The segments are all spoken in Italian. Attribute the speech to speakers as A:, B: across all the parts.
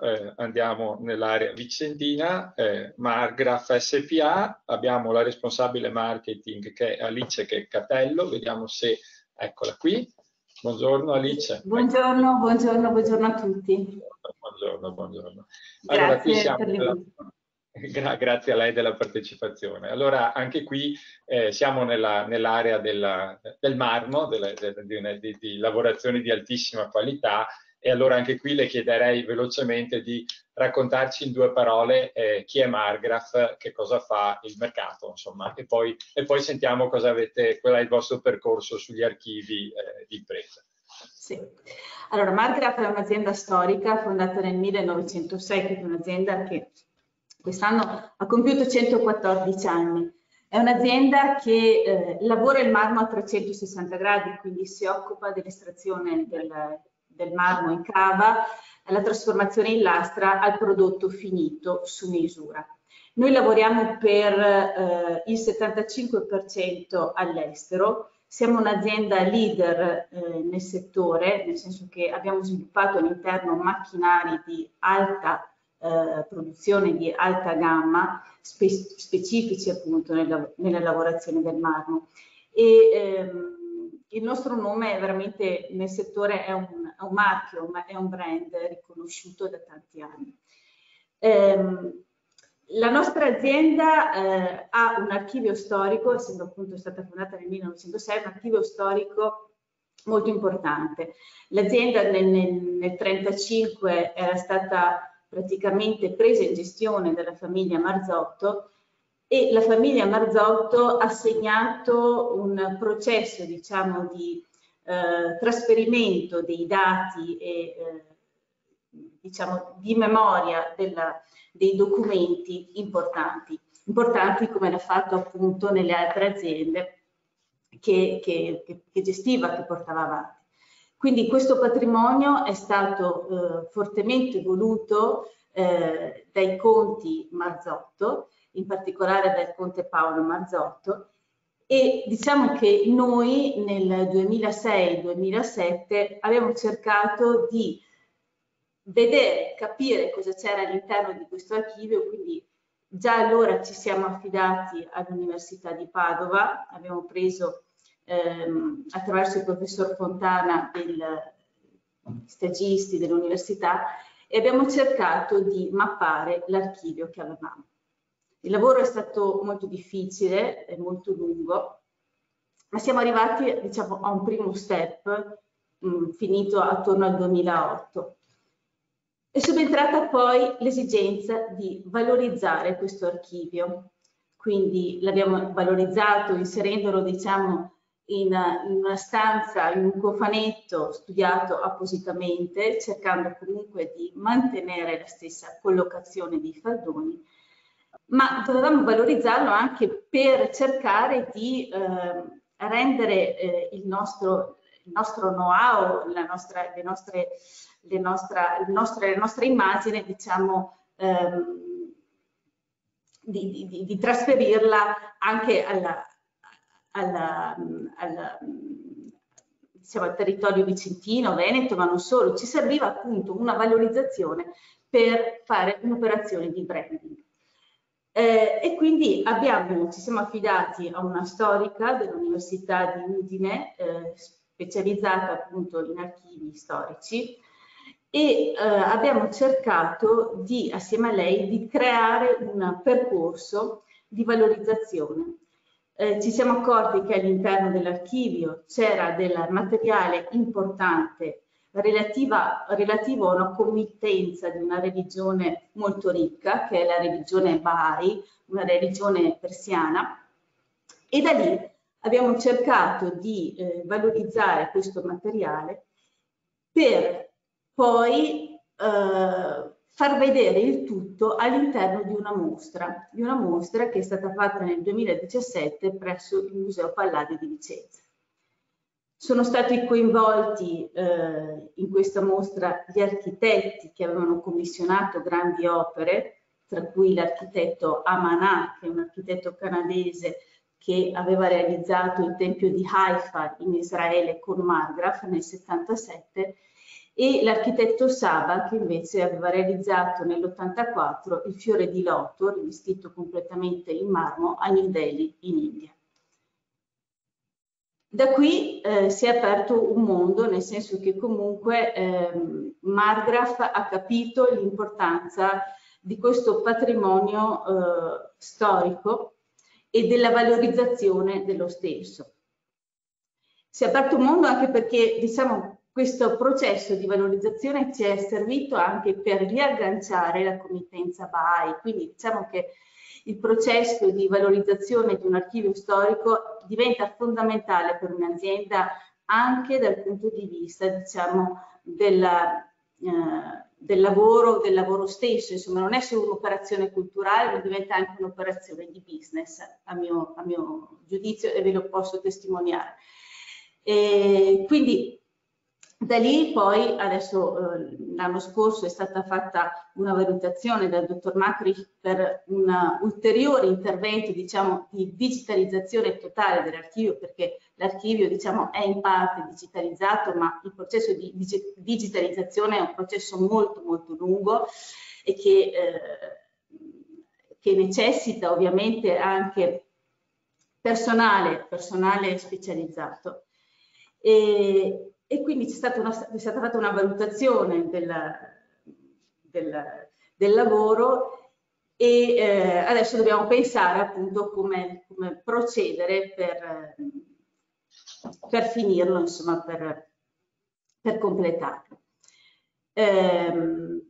A: eh, andiamo nell'area vicentina, eh, Margraf SPA, abbiamo la responsabile marketing che è Alice che è Capello, vediamo se, eccola qui. Buongiorno Alice.
B: Buongiorno, buongiorno, buongiorno a tutti.
A: Buongiorno, buongiorno.
B: Allora, Grazie siamo
A: Gra grazie a lei della partecipazione. Allora, anche qui eh, siamo nell'area nell della, del marmo, delle, de, di, di, di, lavorazioni di altissima qualità e allora anche qui le chiederei velocemente di raccontarci in due parole eh, chi è Margraf, che cosa fa il mercato, insomma, e poi, e poi sentiamo cosa avete, qual è il vostro percorso sugli archivi eh, di impresa.
B: Sì, allora Margraf è un'azienda storica fondata nel 1906, che è un'azienda che quest'anno ha compiuto 114 anni. È un'azienda che eh, lavora il marmo a 360 gradi, quindi si occupa dell'estrazione del, del marmo in cava, alla trasformazione in lastra, al prodotto finito su misura. Noi lavoriamo per eh, il 75% all'estero, siamo un'azienda leader eh, nel settore, nel senso che abbiamo sviluppato all'interno macchinari di alta eh, produzione di alta gamma spe specifici appunto nella, nella, lavorazione del marmo. E, ehm, il nostro nome è veramente nel settore è un, è un marchio, ma è un brand riconosciuto da tanti anni. Ehm, la nostra azienda eh, ha un archivio storico, essendo appunto stata fondata nel 1906, un archivio storico molto importante. L'azienda nel 1935 era stata praticamente presa in gestione dalla famiglia Marzotto e la famiglia Marzotto ha segnato un processo diciamo di eh, trasferimento dei dati e eh, diciamo di memoria della, dei documenti importanti, importanti come l'ha fatto appunto nelle altre aziende che, che, che gestiva, che portava avanti. Quindi questo patrimonio è stato eh, fortemente voluto eh, dai conti Marzotto, in particolare dal conte Paolo Marzotto, e diciamo che noi nel 2006-2007 abbiamo cercato di vedere, capire cosa c'era all'interno di questo archivio, quindi già allora ci siamo affidati all'Università di Padova, abbiamo preso ehm, attraverso il professor Fontana dei stagisti dell'università e abbiamo cercato di mappare l'archivio che avevamo. Il lavoro è stato molto difficile e molto lungo, ma siamo arrivati diciamo, a un primo step mh, mm, finito attorno al 2008. È subentrata poi l'esigenza di valorizzare questo archivio, quindi l'abbiamo valorizzato inserendolo diciamo, in, in, una stanza, in un cofanetto studiato appositamente, cercando comunque di mantenere la stessa collocazione dei faldoni, ma dovevamo valorizzarlo anche per cercare di eh, rendere eh, il nostro, il nostro know-how, le nostre, le nostre, le nostre, immagine, diciamo, ehm, di, di, di, trasferirla anche alla, alla, alla, diciamo, al territorio vicentino, Veneto, ma non solo, ci serviva appunto una valorizzazione per fare un'operazione di branding. Eh, e quindi abbiamo, ci siamo affidati a una storica dell'Università di Udine, eh, specializzata appunto in archivi storici, e eh, abbiamo cercato di, assieme a lei, di creare un percorso di valorizzazione. Eh, ci siamo accorti che all'interno dell'archivio c'era del materiale importante relativa, relativo a una committenza di una religione molto ricca, che è la religione Bahai, una religione persiana, e da lì abbiamo cercato di eh, valorizzare questo materiale per poi eh, far vedere il tutto all'interno di una mostra, di una mostra che è stata fatta nel 2017 presso il Museo Palladio di Vicenza. Sono stati coinvolti eh, in questa mostra gli architetti che avevano commissionato grandi opere, tra cui l'architetto Amanà, che è un architetto canadese che aveva realizzato il tempio di Haifa in Israele con Margraf nel 77 e l'architetto Saba che invece aveva realizzato nell'84 il fiore di loto rivestito completamente in marmo a New Delhi in India. Da qui eh, si è aperto un mondo, nel senso che comunque eh, Margraf ha capito l'importanza di questo patrimonio eh, storico e della valorizzazione dello stesso. Si è aperto un mondo anche perché diciamo, questo processo di valorizzazione ci è servito anche per riagganciare la committenza Baha'i, quindi diciamo che il processo di valorizzazione di un archivio storico diventa fondamentale per un'azienda anche dal punto di vista diciamo, della, eh, del, lavoro, del lavoro stesso, insomma non è solo un'operazione culturale ma diventa anche un'operazione di business a mio, a mio giudizio e ve lo posso testimoniare. E quindi da lì poi, adesso eh, l'anno scorso è stata fatta una valutazione dal dottor Macri per un ulteriore intervento diciamo, di digitalizzazione totale dell'archivio, perché l'archivio diciamo, è in parte digitalizzato, ma il processo di digitalizzazione è un processo molto molto lungo e che, eh, che necessita ovviamente anche personale, personale specializzato. E, e quindi stata una, è stata fatta una valutazione del, del, del lavoro e eh, adesso dobbiamo pensare appunto come, come procedere per, per, finirlo, insomma, per, per completarlo. Eh,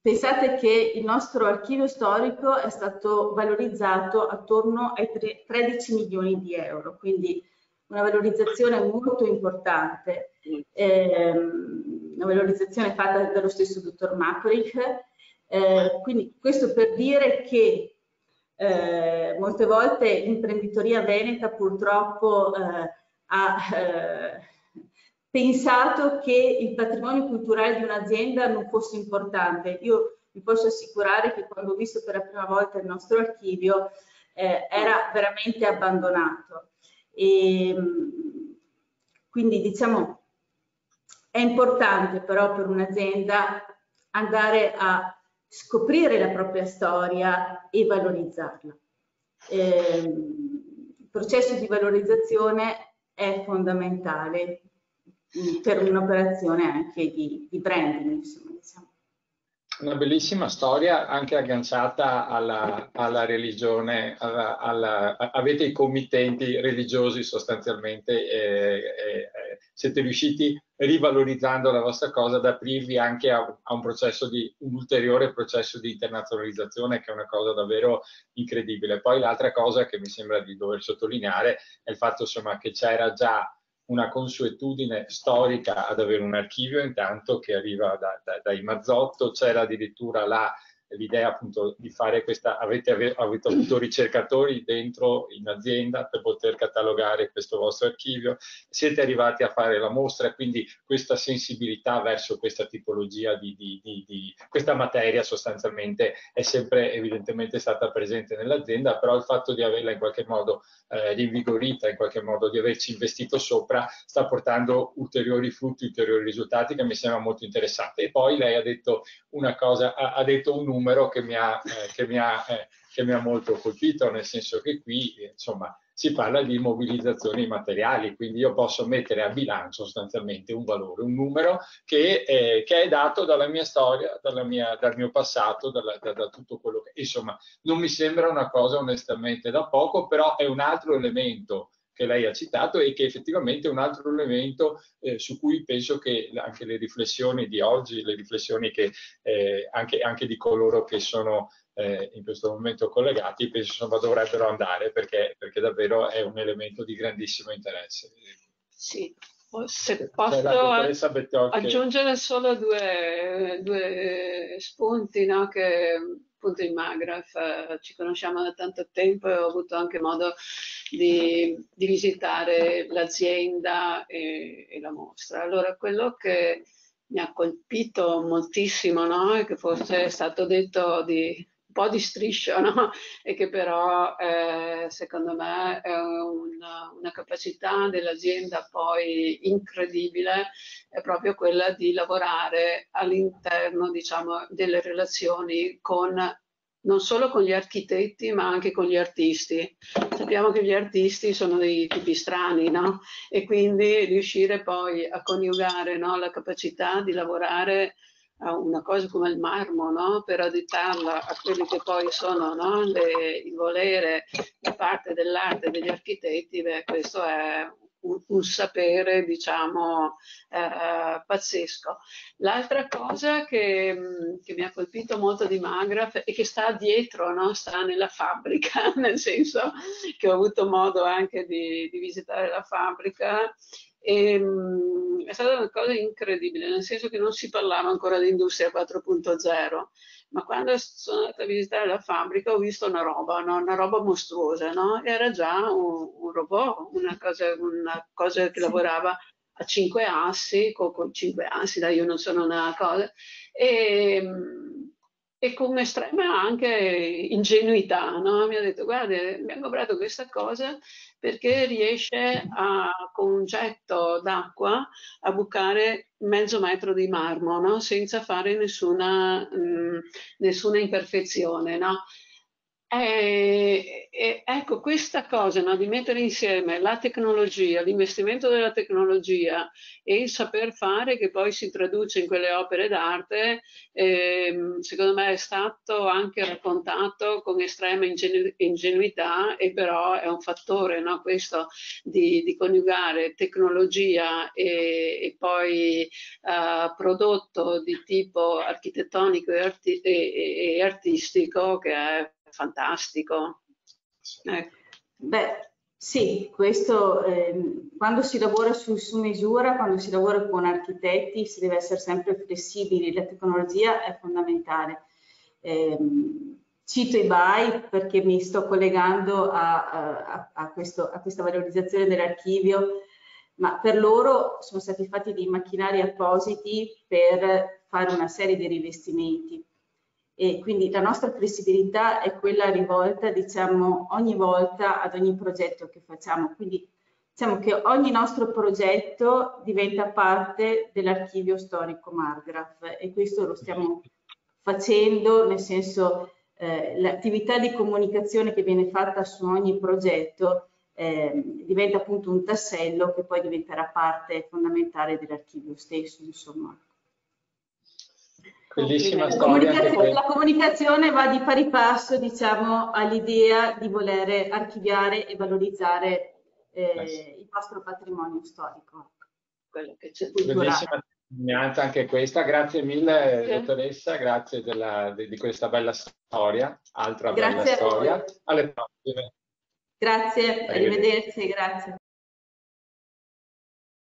B: pensate che il nostro archivio storico è stato valorizzato attorno ai 13 milioni di euro, quindi una valorizzazione molto importante, ehm, una valorizzazione fatta dallo stesso dottor Makorik. Eh, quindi questo per dire che eh, molte volte l'imprenditoria veneta purtroppo eh, ha eh, pensato che il patrimonio culturale di un'azienda non fosse importante. Io vi posso assicurare che quando ho visto per la prima volta il nostro archivio eh, era veramente abbandonato. E, ehm, quindi diciamo è importante però per un'azienda andare a scoprire la propria storia e valorizzarla. Eh, il processo di valorizzazione è fondamentale per un'operazione anche di, di branding. Insomma, diciamo
A: una bellissima storia anche agganciata alla, alla religione, alla, alla, avete i committenti religiosi sostanzialmente, e, e, siete riusciti rivalorizzando la vostra cosa ad aprirvi anche a, a, un di un ulteriore processo di internazionalizzazione che è una cosa davvero incredibile. Poi l'altra cosa che mi sembra di dover sottolineare è il fatto insomma che c'era già una consuetudine storica ad avere un archivio intanto che arriva da, da, dai Mazzotto, c'era addirittura la l'idea appunto di fare questa, avete, avete, avuto ricercatori dentro in azienda per poter catalogare questo vostro archivio, siete arrivati a fare la mostra, quindi questa sensibilità verso questa tipologia di, di, di, di questa materia sostanzialmente è sempre evidentemente stata presente nell'azienda, però il fatto di averla in qualche modo eh, rinvigorita, in qualche modo di averci investito sopra, sta portando ulteriori frutti, ulteriori risultati che mi sembra molto interessante. E poi lei ha detto una cosa, ha, ha detto un numero numero che mi ha, eh, che mi ha, eh, che mi ha molto colpito, nel senso che qui insomma, si parla di mobilizzazioni materiali, quindi io posso mettere a bilancio sostanzialmente un valore, un numero che, eh, che è dato dalla mia storia, dalla mia, dal mio passato, dalla, da, da, tutto quello che... Insomma, non mi sembra una cosa onestamente da poco, però è un altro elemento che lei ha citato e che effettivamente è un altro elemento eh, su cui penso che anche le riflessioni di oggi, le riflessioni che eh, anche, anche, di coloro che sono eh, in questo momento collegati, penso insomma dovrebbero andare perché, perché davvero è un elemento di grandissimo interesse.
C: Sì, se posso aggiungere solo due, due spunti no, che appunto in Magraf eh, ci conosciamo da tanto tempo e ho avuto anche modo di, di visitare l'azienda e, e, la mostra. Allora, quello che mi ha colpito moltissimo, no? e che forse è stato detto di, un po' di striscia, no? e che però eh, secondo me è una, una capacità dell'azienda poi incredibile, è proprio quella di lavorare all'interno diciamo, delle relazioni con non solo con gli architetti ma anche con gli artisti. Sappiamo che gli artisti sono dei tipi strani, no? E quindi riuscire poi a coniugare no, la capacità di lavorare a una cosa come il marmo, no? per adattarla a quelli che poi sono no? Le, il volere da parte dell'arte degli architetti, beh, questo è un, un sapere, diciamo, eh, pazzesco. L'altra cosa che, che, mi ha colpito molto di Magraf e che sta dietro, no? sta nella fabbrica, nel senso che ho avuto modo anche di, di visitare la fabbrica e, um, è stata una cosa incredibile, nel senso che non si parlava ancora di industria 4.0, ma quando sono andata a visitare la fabbrica ho visto una roba, no? una roba mostruosa, no? era già un, un robot, una cosa, una cosa che sì. lavorava a cinque assi, con, con cinque assi, dai, io non sono una cosa, e, e con estrema anche ingenuità, no? mi ha detto guarda abbiamo comprato questa cosa perché riesce a, con un getto d'acqua a bucare mezzo metro di marmo no? senza fare nessuna, mh, nessuna imperfezione. No? E, e, ecco, questa cosa no, di mettere insieme la tecnologia, l'investimento della tecnologia e il saper fare che poi si traduce in quelle opere d'arte, eh, secondo me è stato anche raccontato con estrema ingenu ingenuità e però è un fattore no, questo di, di, coniugare tecnologia e, e poi uh, prodotto di tipo architettonico e, arti e artistico che è fantastico.
B: Ecco. Beh, sì, questo eh, quando si lavora su, su, misura, quando si lavora con architetti, si deve essere sempre flessibili, la tecnologia è fondamentale. Eh, cito i BAI perché mi sto collegando a, a, a, questo, a questa valorizzazione dell'archivio, ma per loro sono stati fatti dei macchinari appositi per fare una serie di rivestimenti e quindi la nostra flessibilità è quella rivolta diciamo ogni volta ad ogni progetto che facciamo quindi diciamo che ogni nostro progetto diventa parte dell'archivio storico Margraf e questo lo stiamo facendo nel senso eh, l'attività di comunicazione che viene fatta su ogni progetto eh, diventa appunto un tassello che poi diventerà parte fondamentale dell'archivio stesso insomma.
A: Bellissima storia.
B: Comunicazione, la comunicazione va di pari passo, diciamo, all'idea di voler archiviare e valorizzare eh, il nostro patrimonio storico.
A: Quello che c'è. Bellissima testimonianza anche questa. Grazie mille, sì. dottoressa, grazie della, di, di, questa bella storia, altra grazie bella storia. Alle prossime.
B: Grazie, arrivederci, arrivederci grazie.